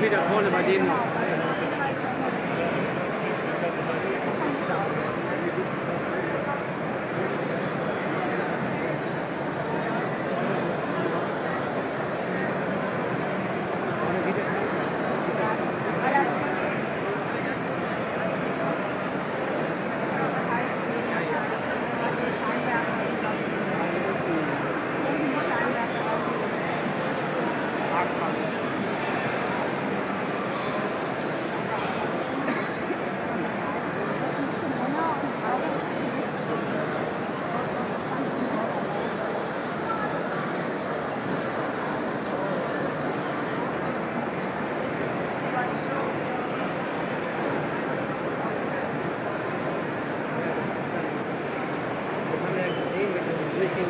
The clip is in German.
Meter vorne bei dem. que